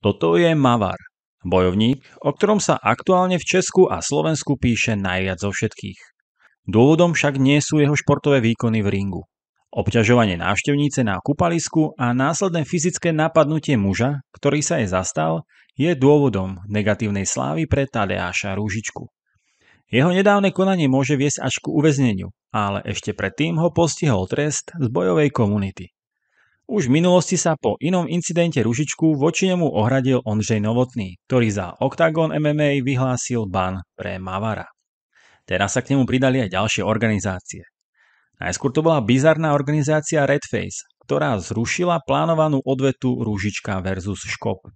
Toto je Mavar, bojovník, o ktorom sa aktuálne v Česku a Slovensku píše najviac zo všetkých. Dôvodom však nie sú jeho športové výkony v ringu. Obťažovanie návštevníce na kúpalisku a následné fyzické napadnutie muža, ktorý sa jej zastal, je dôvodom negatívnej slávy pre Tadeáša Rúžičku. Jeho nedávne konanie môže viesť až ku uväzneniu, ale ešte predtým ho postihol trest z bojovej komunity. Už v minulosti sa po inom incidente Ružičku voči nemu ohradil Ondřej Novotný, ktorý za Octagon MMA vyhlásil ban pre Mavara. Teraz sa k nemu pridali aj ďalšie organizácie. Najskôr to bola bizarná organizácia Redface, ktorá zrušila plánovanú odvetu Rúžička versus Škop.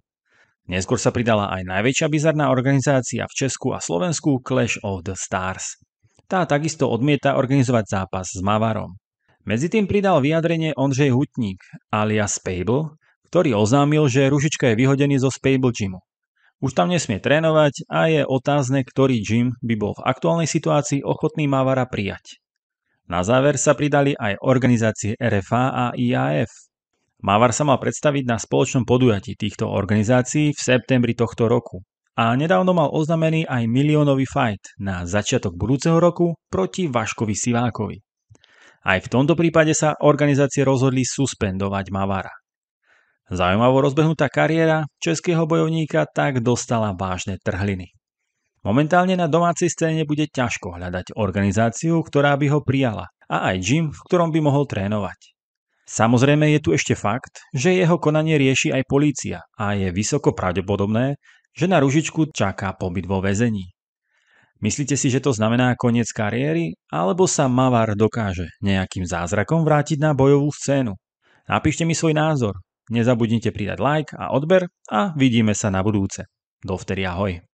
Neskôr sa pridala aj najväčšia bizarná organizácia v Česku a Slovensku Clash of the Stars. Tá takisto odmieta organizovať zápas s Mavarom. Medzi tým pridal vyjadrenie Ondřej Hutník alias Spable, ktorý oznámil, že Ružička je vyhodený zo Spable Gymu. Už tam nesmie trénovať a je otázne, ktorý gym by bol v aktuálnej situácii ochotný Mavara prijať. Na záver sa pridali aj organizácie RFA a IAF. Mavar sa mal predstaviť na spoločnom podujatí týchto organizácií v septembri tohto roku a nedávno mal oznamený aj miliónový fight na začiatok budúceho roku proti Vaškovi Sivákovi. Aj v tomto prípade sa organizácie rozhodli suspendovať Mavara. Zaujímavo rozbehnutá kariéra českého bojovníka tak dostala vážne trhliny. Momentálne na domácej scéne bude ťažko hľadať organizáciu, ktorá by ho prijala a aj gym, v ktorom by mohol trénovať. Samozrejme je tu ešte fakt, že jeho konanie rieši aj polícia a je vysoko pravdepodobné, že na Ružičku čaká pobyt vo väzení. Myslíte si, že to znamená koniec kariéry, alebo sa Mavar dokáže nejakým zázrakom vrátiť na bojovú scénu? Napíšte mi svoj názor. Nezabudnite pridať like a odber a vidíme sa na budúce. Dovtedy ahoj.